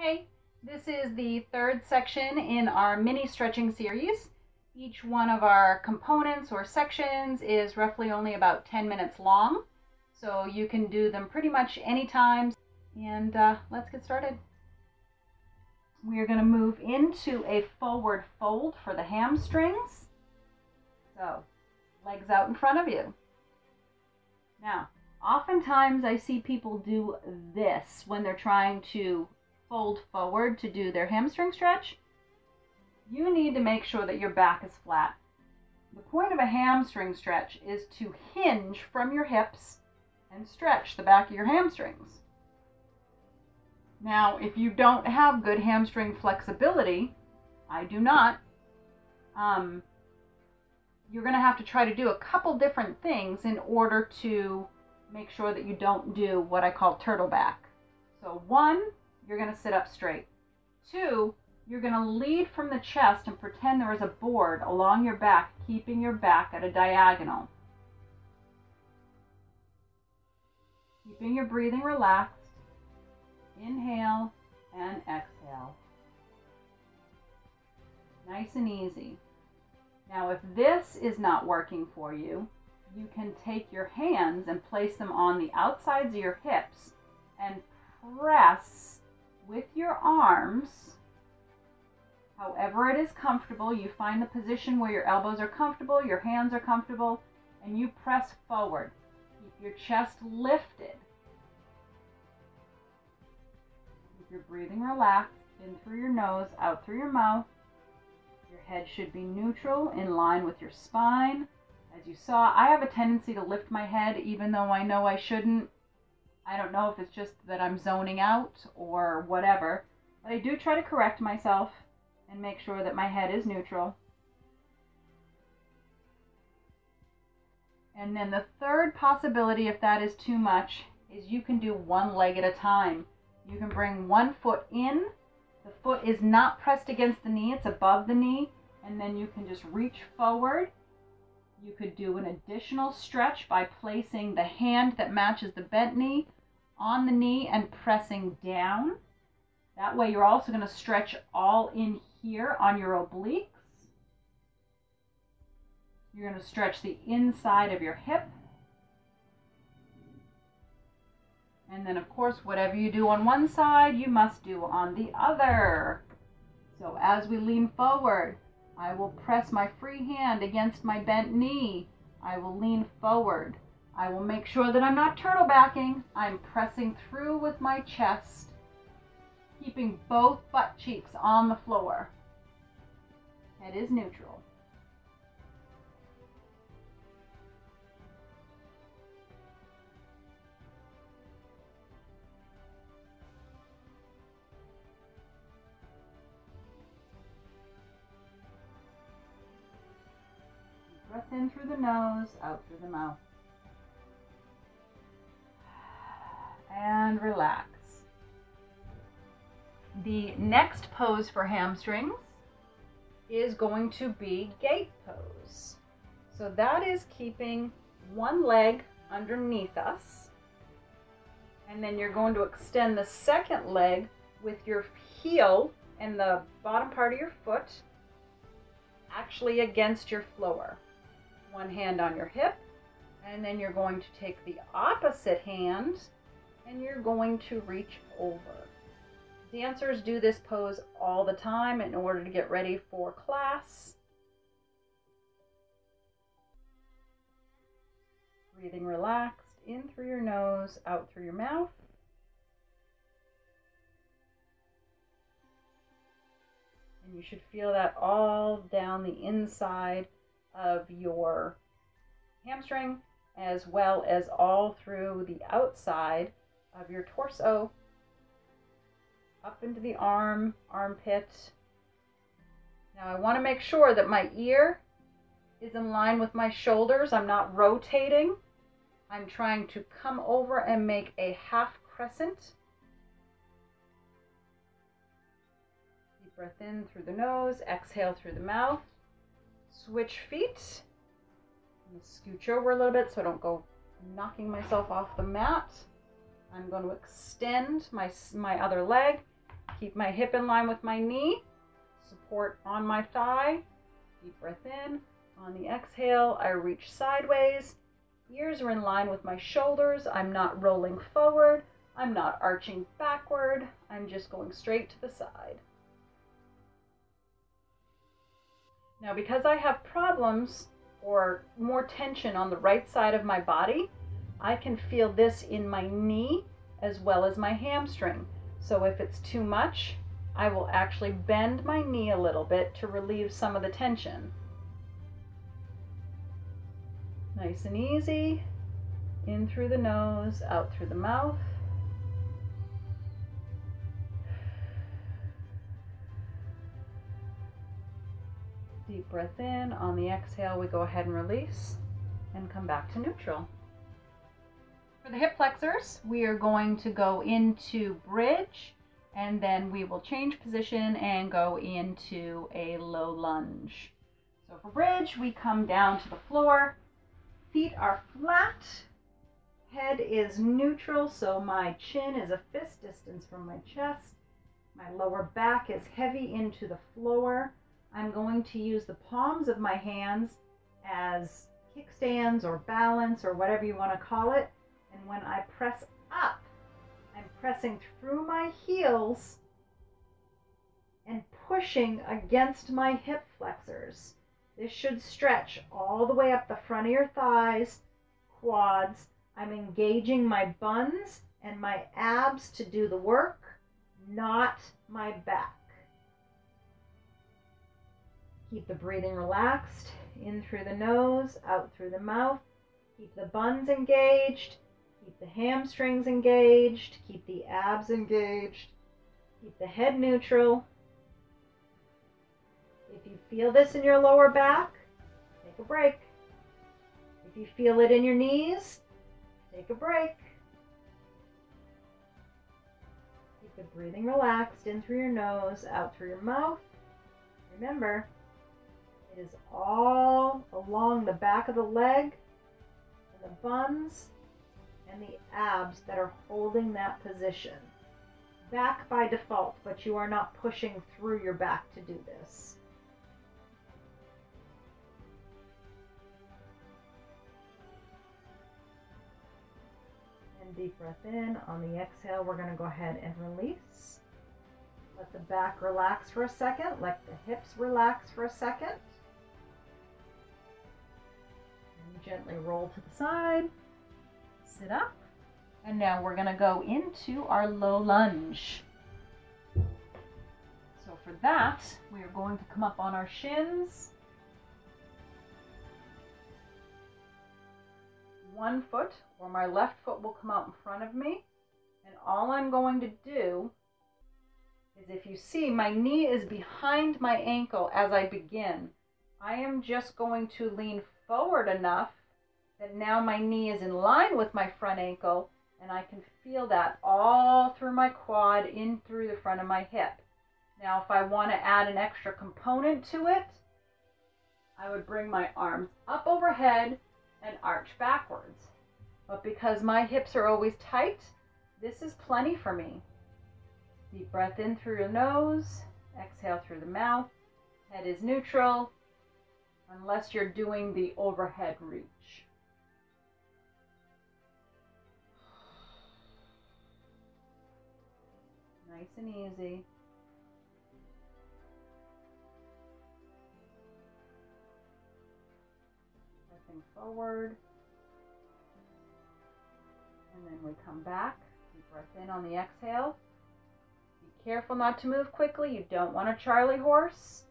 Hey, this is the third section in our mini stretching series. Each one of our components or sections is roughly only about 10 minutes long, so you can do them pretty much anytime. And uh, let's get started. We are going to move into a forward fold for the hamstrings. So, legs out in front of you. Now, oftentimes I see people do this when they're trying to fold forward to do their hamstring stretch, you need to make sure that your back is flat. The point of a hamstring stretch is to hinge from your hips and stretch the back of your hamstrings. Now, if you don't have good hamstring flexibility, I do not, um, you're going to have to try to do a couple different things in order to make sure that you don't do what I call turtle back. So, one, you're going to sit up straight. Two, you're going to lead from the chest and pretend there is a board along your back, keeping your back at a diagonal. Keeping your breathing relaxed. Inhale and exhale. Nice and easy. Now, if this is not working for you, you can take your hands and place them on the outsides of your hips and press with your arms, however it is comfortable, you find the position where your elbows are comfortable, your hands are comfortable, and you press forward. Keep your chest lifted. Keep your breathing relaxed, in through your nose, out through your mouth. Your head should be neutral, in line with your spine. As you saw, I have a tendency to lift my head even though I know I shouldn't. I don't know if it's just that I'm zoning out or whatever, but I do try to correct myself and make sure that my head is neutral. And then the third possibility, if that is too much, is you can do one leg at a time. You can bring one foot in. The foot is not pressed against the knee, it's above the knee. And then you can just reach forward. You could do an additional stretch by placing the hand that matches the bent knee on the knee and pressing down. That way you're also going to stretch all in here on your obliques. You're going to stretch the inside of your hip. And then, of course, whatever you do on one side, you must do on the other. So as we lean forward, I will press my free hand against my bent knee. I will lean forward. I will make sure that I'm not turtle backing. I'm pressing through with my chest, keeping both butt cheeks on the floor. Head is neutral. Breath in through the nose, out through the mouth. And relax. The next pose for hamstrings is going to be gate pose. So that is keeping one leg underneath us. And then you're going to extend the second leg with your heel and the bottom part of your foot actually against your floor. One hand on your hip, and then you're going to take the opposite hand and you're going to reach over. Dancers do this pose all the time in order to get ready for class. Breathing relaxed in through your nose, out through your mouth. And you should feel that all down the inside of your hamstring as well as all through the outside of your torso up into the arm, armpit. Now I want to make sure that my ear is in line with my shoulders. I'm not rotating. I'm trying to come over and make a half crescent. Deep breath in through the nose, exhale through the mouth. Switch feet. scooch over a little bit so I don't go knocking myself off the mat. I'm going to extend my, my other leg Keep my hip in line with my knee. Support on my thigh. Deep breath in. On the exhale, I reach sideways. Ears are in line with my shoulders. I'm not rolling forward. I'm not arching backward. I'm just going straight to the side. Now, because I have problems or more tension on the right side of my body, I can feel this in my knee as well as my hamstring. So if it's too much, I will actually bend my knee a little bit to relieve some of the tension. Nice and easy. In through the nose, out through the mouth. Deep breath in. On the exhale, we go ahead and release and come back to neutral. For the hip flexors, we are going to go into bridge and then we will change position and go into a low lunge. So for bridge, we come down to the floor. Feet are flat. Head is neutral, so my chin is a fist distance from my chest. My lower back is heavy into the floor. I'm going to use the palms of my hands as kickstands or balance or whatever you want to call it. When I press up, I'm pressing through my heels and pushing against my hip flexors. This should stretch all the way up the front of your thighs, quads. I'm engaging my buns and my abs to do the work, not my back. Keep the breathing relaxed, in through the nose, out through the mouth. Keep the buns engaged, hamstrings engaged, keep the abs engaged, keep the head neutral. If you feel this in your lower back, take a break. If you feel it in your knees, take a break. Keep the breathing relaxed in through your nose, out through your mouth. Remember, it is all along the back of the leg and the buns and the abs that are holding that position. Back by default, but you are not pushing through your back to do this. And deep breath in. On the exhale, we're going to go ahead and release. Let the back relax for a second. Let the hips relax for a second. And gently roll to the side, sit up, and now we're going to go into our low lunge. So for that, we are going to come up on our shins. One foot, or my left foot will come out in front of me. And all I'm going to do is if you see, my knee is behind my ankle as I begin. I am just going to lean forward enough that now my knee is in line with my front ankle and I can feel that all through my quad in through the front of my hip. Now if I want to add an extra component to it, I would bring my arms up overhead and arch backwards. But because my hips are always tight, this is plenty for me. Deep breath in through your nose, exhale through the mouth. Head is neutral, unless you're doing the overhead reach. Nice and easy. Pressing forward. And then we come back. Deep breath in on the exhale. Be careful not to move quickly. You don't want a Charlie horse.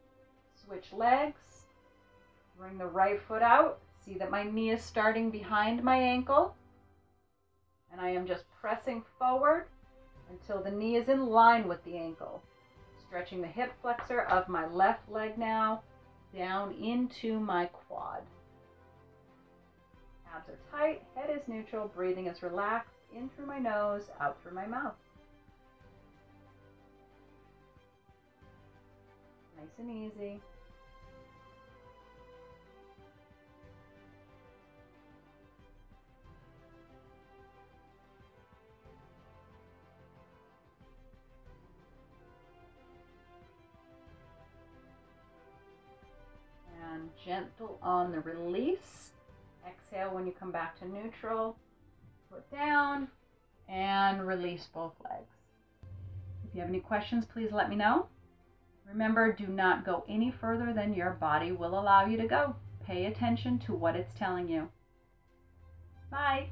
Switch legs. Bring the right foot out. See that my knee is starting behind my ankle. And I am just pressing forward until the knee is in line with the ankle. Stretching the hip flexor of my left leg now down into my quad. Abs are tight, head is neutral, breathing is relaxed, in through my nose, out through my mouth. Nice and easy. Gentle on the release. Exhale when you come back to neutral. Put down and release both legs. If you have any questions, please let me know. Remember, do not go any further than your body will allow you to go. Pay attention to what it's telling you. Bye.